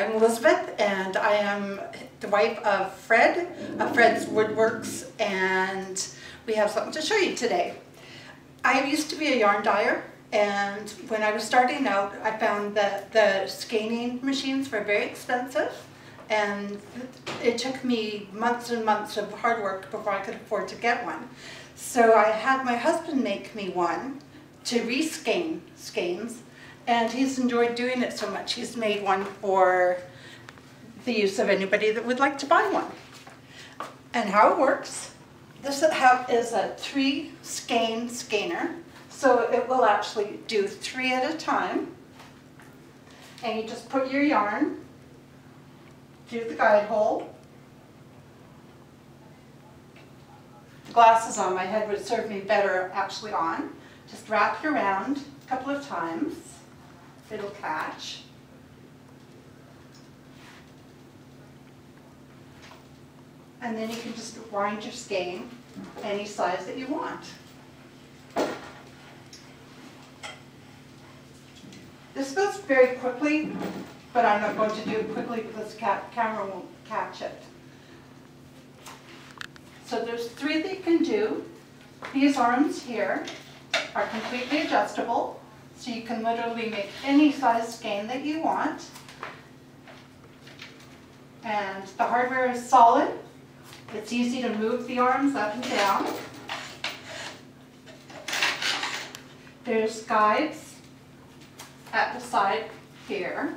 I'm Elizabeth, and I am the wife of Fred, of Fred's Woodworks, and we have something to show you today. I used to be a yarn dyer, and when I was starting out, I found that the skein machines were very expensive, and it took me months and months of hard work before I could afford to get one. So I had my husband make me one to reskein skeins, and he's enjoyed doing it so much. He's made one for the use of anybody that would like to buy one. And how it works, this is a three skein skeiner. So it will actually do three at a time. And you just put your yarn through the guide hole. The glasses on my head would serve me better actually on. Just wrap it around a couple of times it'll catch. And then you can just wind your skein any size that you want. This goes very quickly, but I'm not going to do it quickly because the camera won't catch it. So there's three that you can do. These arms here are completely adjustable. So you can literally make any size skein that you want. And the hardware is solid. It's easy to move the arms up and down. There's guides at the side here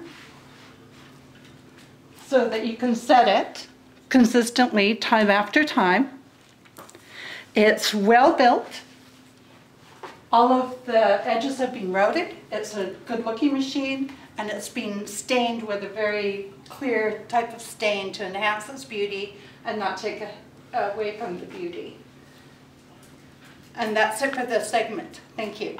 so that you can set it consistently time after time. It's well built. All of the edges have been routed. It's a good looking machine and it's been stained with a very clear type of stain to enhance its beauty and not take away from the beauty. And that's it for this segment. Thank you.